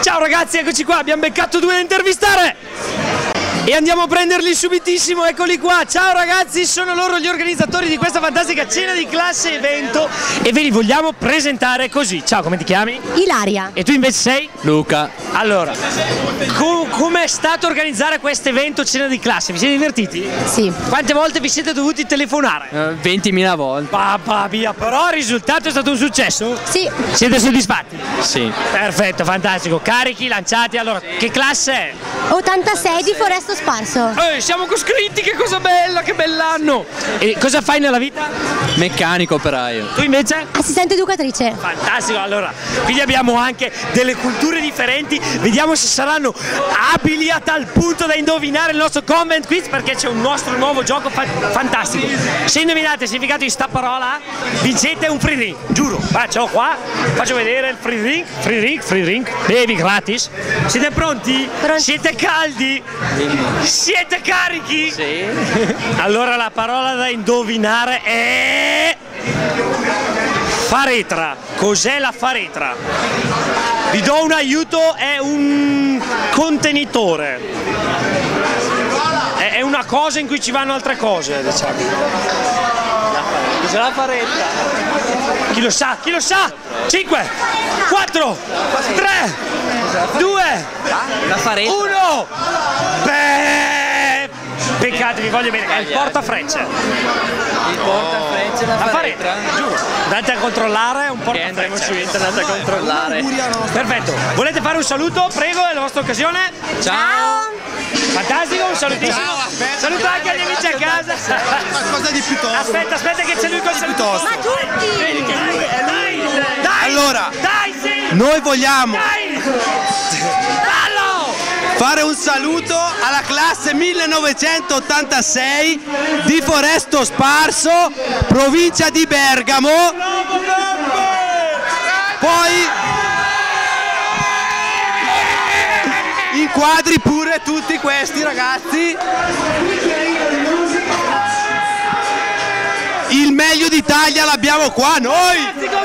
Ciao ragazzi, eccoci qua, abbiamo beccato due da intervistare. E andiamo a prenderli subitissimo, eccoli qua. Ciao ragazzi, sono loro gli organizzatori di questa fantastica cena di classe evento e ve li vogliamo presentare così. Ciao, come ti chiami? Ilaria. E tu invece sei? Luca, Allora, co- com'è stato organizzare questo evento cena di classe? Vi siete divertiti? Sì. Quante volte vi siete dovuti telefonare? eh, 20.000 volte. Papà mia, però il risultato è stato un successo? Sì. Siete soddisfatti? Sì. Perfetto, fantastico. Carichi, lanciati. Allora, che classe è? 86 di Foresto Sparso. Eh, siamo coscritti, che cosa bella, che bell'anno! E cosa fai nella vita? Meccanico operaio. Tu invece? Assistente educatrice. Fantastico, allora, quindi abbiamo anche delle culture differenti, vediamo se saranno abili a tal punto da indovinare il nostro comment quiz perché c'è un nostro nuovo gioco fa- fantastico. Se indovinate il significato di sta parola, vincete un free drink, giuro. Faccio qua, faccio vedere il free drink, free drink, free drink, bevi gratis. Siete pronti? Pronti. Siete caldi? Siete carichi? Sì. Allora la parola da indovinare è faretra. Cos'è la faretra? Vi do un aiuto, è un contenitore. È una cosa in cui ci vanno altre cose, diciamo. Cos'è la faretta? Chi lo sa? Chi lo sa? 5, 4, 3, 2, La faretta. uno! Beh! Peccato, vi voglio bene, è il portafrecce. Il portafrecce la La faretta. faretta, giuro. Andate a controllare un Che andremo su internet a controllare. Perfetto. Volete fare un saluto? Prego, è la vostra occasione. Ciao. Fantastico, un salutissimo. Saluto anche agli amici a casa. Qualcosa di più tosto. Aspetta, aspetta che c'è lui col saluto. Ma tutti! Vedi che lui è lui. Dai! Allora. Dai, sì! Noi vogliamo Dai! Fare un saluto alla classe 1986 di Foresto Sparso, provincia di Bergamo. Poi inquadri pure tutti questi ragazzi. Il meglio d'Italia l'abbiamo qua noi.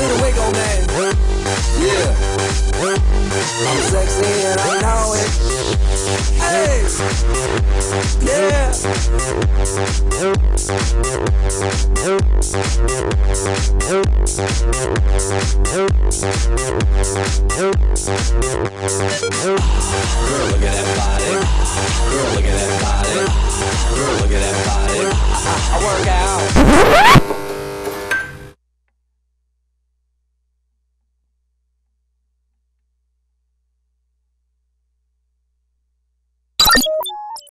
little wiggle man. Yeah. I'm sexy and I know it. Girl, look at that body. Girl, look at that body. Girl, look at that body. I work out.